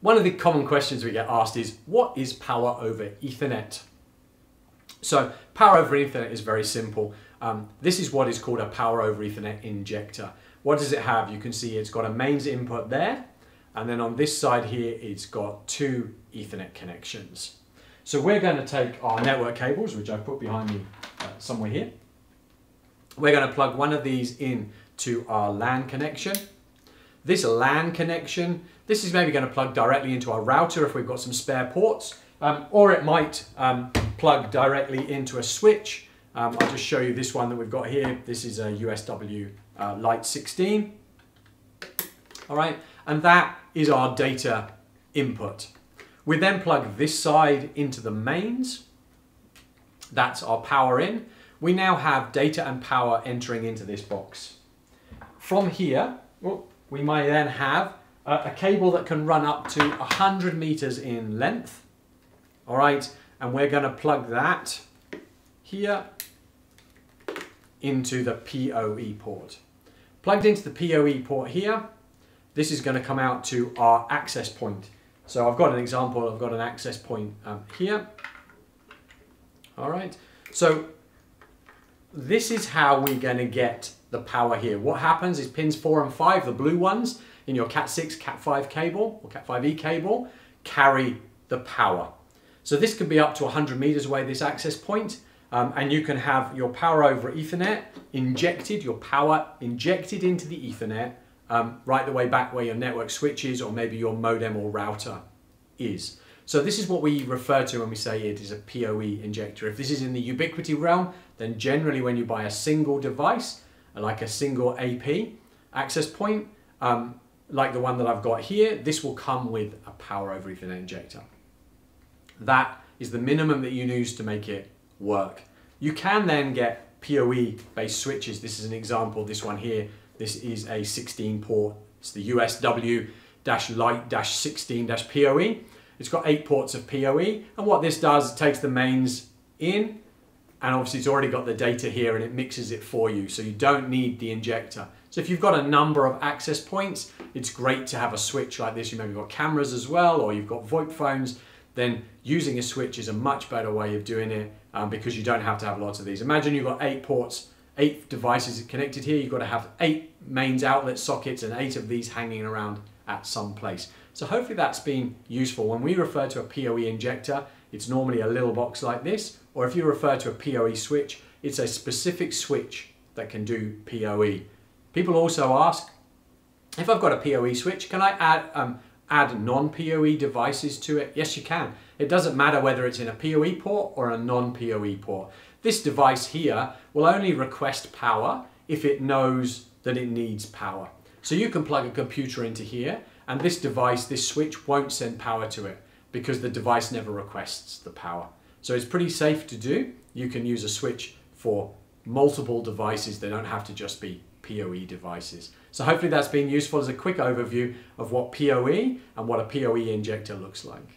one of the common questions we get asked is, what is power over Ethernet? So power over Ethernet is very simple. Um, this is what is called a power over Ethernet injector. What does it have? You can see it's got a mains input there, and then on this side here, it's got two Ethernet connections. So we're going to take our network cables, which I've put behind me uh, somewhere here. We're going to plug one of these in to our LAN connection. This LAN connection, this is maybe going to plug directly into our router if we've got some spare ports, um, or it might um, plug directly into a switch. Um, I'll just show you this one that we've got here. This is a USW uh, Lite 16. All right, and that is our data input. We then plug this side into the mains. That's our power in. We now have data and power entering into this box. From here, we may then have a, cable that can run up to 100 meters in length. All right, and we're going to plug that here into the PoE port. Plugged into the PoE port here, this is going to come out to our access point. So I've got an example, I've got an access point um, here. All right, so this is how we're going to get the power here. What happens is pins 4 and 5, the blue ones, in your Cat6, Cat5 cable, or Cat5e cable, carry the power. So this could be up to 100 meters away, this access point, um, and you can have your power over Ethernet injected, your power injected into the Ethernet, um, right the way back where your network switch is, or maybe your modem or router is. So this is what we refer to when we say it is a PoE injector. If this is in the Ubiquiti realm, then generally when you buy a single device, like a single AP access point, um, like the one that I've got here, this will come with a power over Ethernet injector. That is the minimum that you use to make it work. You can then get PoE based switches. This is an example, this one here. This is a 16 port. It's the USW-Lite-16-PoE. It's got eight ports of PoE. And what this does, it takes the mains in, and obviously it's already got the data here and it mixes it for you. So you don't need the injector. So if you've got a number of access points, it's great to have a switch like this. You maybe got cameras as well, or you've got VoIP phones, then using a switch is a much better way of doing it um, because you don't have to have lots of these. Imagine you've got eight ports, eight devices connected here. You've got to have eight mains outlet sockets and eight of these hanging around at some place. So hopefully that's been useful. When we refer to a PoE injector, it's normally a little box like this, or if you refer to a PoE switch, it's a specific switch that can do PoE. People also ask, if I've got a PoE switch, can I add, um, add non-PoE devices to it? Yes, you can. It doesn't matter whether it's in a PoE port or a non-PoE port. This device here will only request power if it knows that it needs power. So you can plug a computer into here and this device, this switch won't send power to it because the device never requests the power. So it's pretty safe to do. You can use a switch for multiple devices. They don't have to just be PoE devices. So hopefully that's been useful as a quick overview of what PoE and what a PoE injector looks like.